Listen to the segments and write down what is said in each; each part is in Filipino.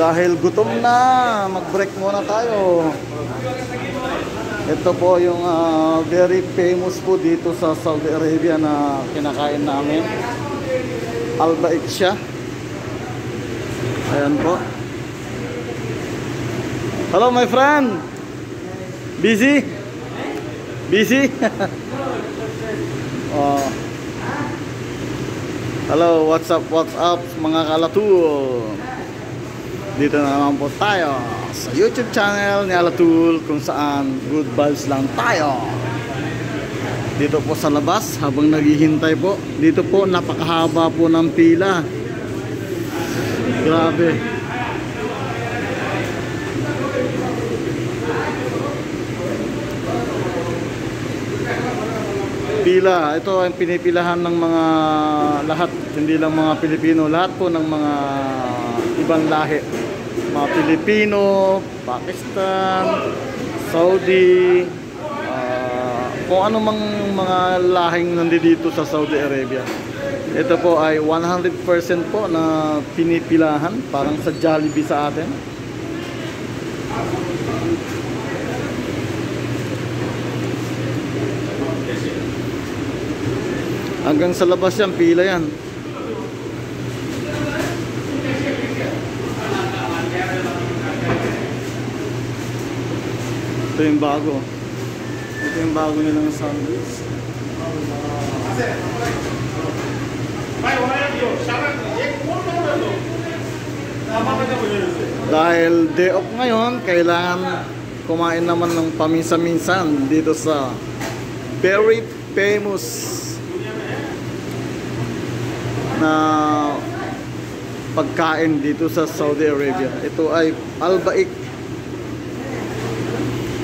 Dahil gutom na, mag-break muna tayo. Ito po yung ah, very famous po dito sa Saudi Arabia na kinakain namin. Albaik siya. Ayan po. Hello my friend. Busy? Busy? oh. Hello, what's up, what's up mga kalatul? Dito na naman po tayo sa YouTube channel ni Alatul kung saan good vibes lang tayo. Dito po sa labas habang naghihintay po. Dito po napakahaba po ng pila. Grabe. Pila, ito ang pinipilahan ng mga lahat, hindi lang mga Pilipino, lahat po ng mga ibang lahi. Mga Pilipino, Pakistan, Saudi, ah, kung ano mang mga lahing nandito sa Saudi Arabia. Ito po ay 100% po na pinipilahan, parang sa Jollibee sa atin. Hanggang sa labas yan, pila yan. Ito yung bago. Ito yung bago nilang sandwich. Dahil day off ngayon, kailangan kumain naman ng paminsan-minsan dito sa very famous na pagkain dito sa Saudi Arabia. Ito ay albaik.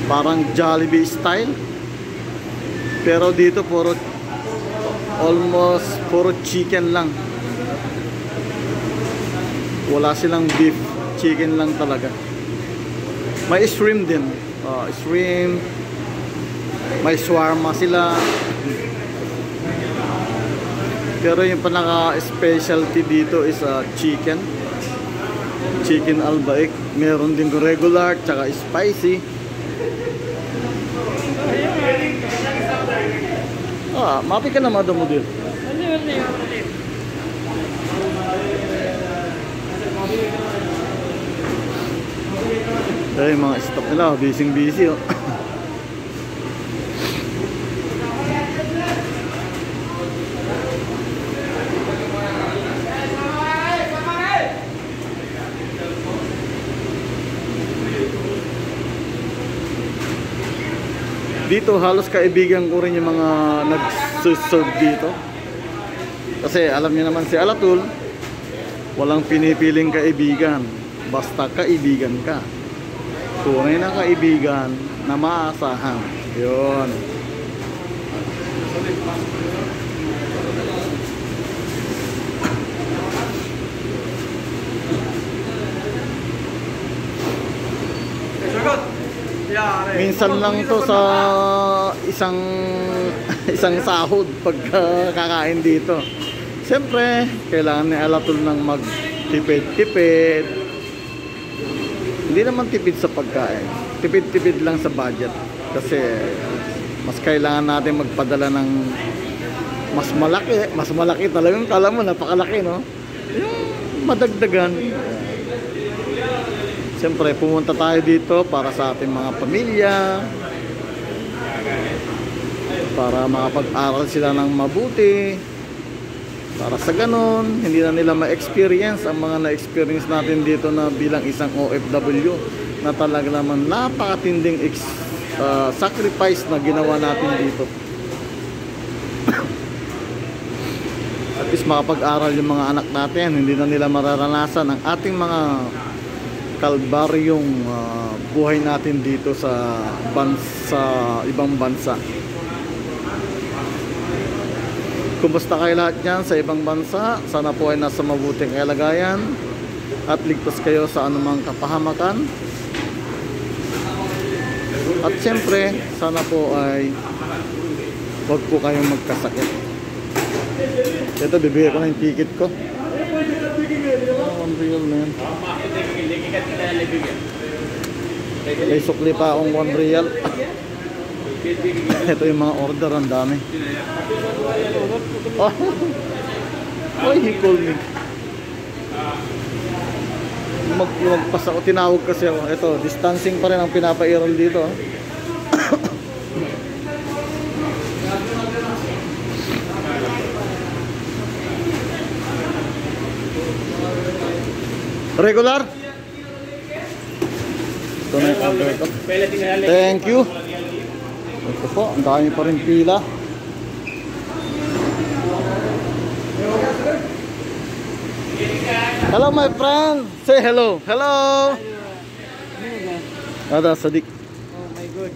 Parang Jollibee style. Pero dito puro almost puro chicken lang. Wala silang beef, chicken lang talaga. May shrimp din. Uh, shrimp. May shawarma sila. Pero yung pinaka-specialty dito is uh, chicken. Chicken albaik. Meron din regular, tsaka spicy. Ah, mapi ka na madamo din. Eh, yung mga stock nila, busy busy oh. Dito halos kaibigan ko rin yung mga nag-serve dito. Kasi alam niyo naman si Alatul, walang pinipiling kaibigan. Basta kaibigan ka. Tunay na kaibigan na maasahan. Yun. Minsan lang to sa isang isang sahod pagka kakain dito. Siyempre, kailangan ni Alatul ng magtipid-tipid. Hindi naman tipid sa pagkain. Tipid-tipid lang sa budget. Kasi mas kailangan natin magpadala ng mas malaki. Mas malaki talagang kala mo, napakalaki, no? Yung madagdagan. Siyempre, pumunta tayo dito para sa ating mga pamilya. Para makapag-aral sila ng mabuti. Para sa ganun, hindi na nila ma-experience ang mga na-experience natin dito na bilang isang OFW na talaga naman napakatinding uh, sacrifice na ginawa natin dito. At least makapag-aral yung mga anak natin, hindi na nila mararanasan ang ating mga kalbaryong uh, buhay natin dito sa bansa, ibang bansa. Kumusta kayo lahat dyan sa ibang bansa? Sana po ay nasa mabuting kalagayan at ligtas kayo sa anumang kapahamakan. At siyempre, sana po ay huwag po kayong magkasakit. Ito, bibigay ko na yung ticket ko. Oh, unreal man. kaibigan. May sukli pa akong 1 real. Ito yung mga order, ang dami. Oh. Why he called me? Mag, magpas ako, tinawag kasi ako. Ito, distancing pa rin ang pinapairal dito. ah. Regular? Ito na yung order ko. Thank you. Ito po, ang dami pa rin pila. Hello my friend. Say hello. Hello. Ada Sadik. Oh my god.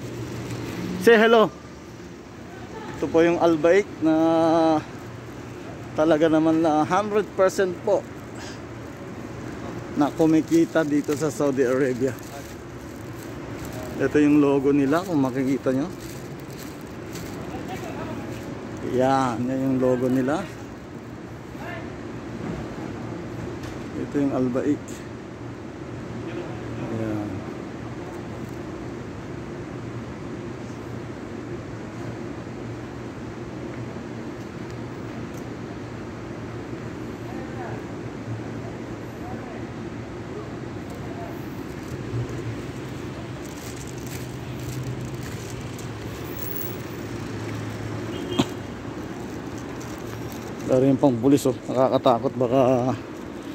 Say hello. Ito po yung Albaik na talaga naman na 100% po na kumikita dito sa Saudi Arabia. Ito yung logo nila kung makikita nyo. Yan, yan yung logo nila. Ito yung Albaik. Pero yung pang pulis oh, nakakatakot baka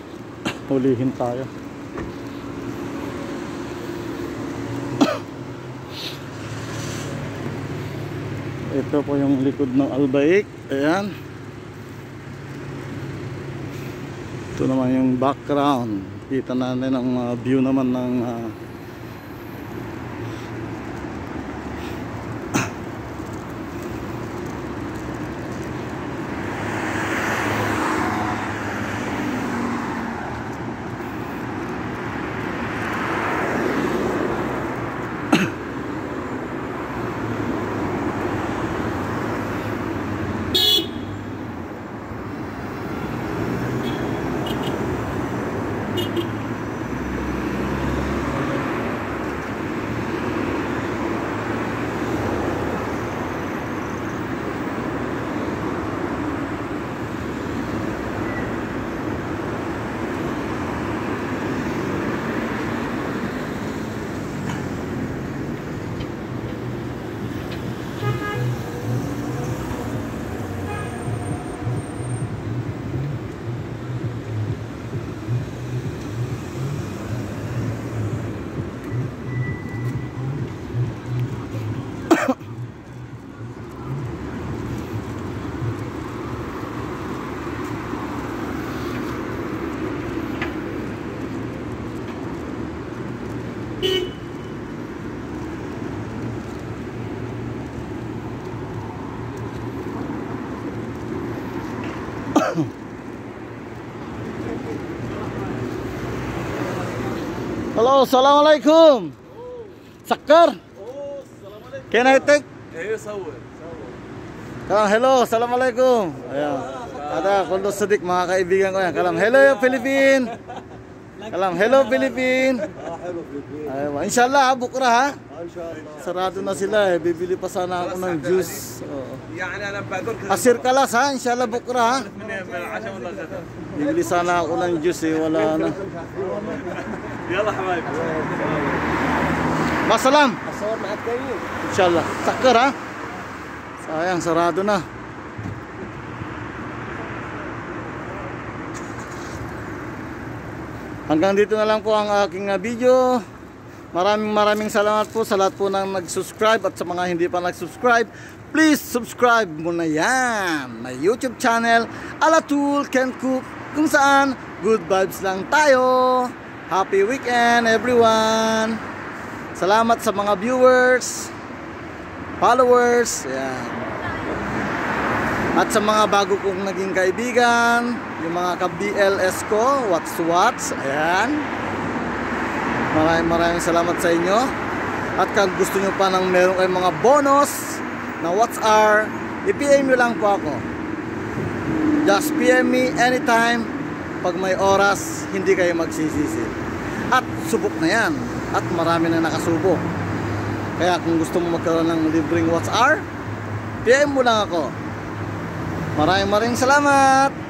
hulihin tayo. Ito po yung likod ng Albaik. Ayan. Ito naman yung background. Kita natin ang uh, view naman ng uh, Hello, salam alaikum. Oh. Sakkar? Oh, salam alaikum. Can I take? Yes, sawal. Kalang ah, hello, salam alaikum. Ayan. Ada Kondo Sadik mga kaibigan ko yan. Kalang hello Philippines. Kalam, hello Philippine. Aywa, inshallah ah, bukra ha. Sarado na sila eh. Bibili pa sana ako ng juice. Oh. Asir ka las ha. Inshallah bukra ha. Bibili sana ako ng juice eh. Wala na. يلا حبايبي Masalam. اصور معك كريم Inshallah. Sakar ha. Sayang, sarado na. Hanggang dito na lang po ang aking uh, video. Maraming maraming salamat po sa lahat po ng nag-subscribe at sa mga hindi pa nag-subscribe. Please subscribe muna yan. May YouTube channel, Alatul Can Cook, kung saan good vibes lang tayo. Happy weekend everyone. Salamat sa mga viewers, followers, yan. At sa mga bago kong naging kaibigan, yung mga ka-BLS ko, what's what's, ayan. Maraming maraming salamat sa inyo. At kung gusto nyo pa ng meron kayong mga bonus na what's are, i-PM nyo lang po ako. Just PM me anytime. Pag may oras, hindi kayo magsisisi. At subok na yan. At marami na nakasubok. Kaya kung gusto mo magkaroon ng libreng watch hour, PM mo lang ako. Maraming maraming salamat!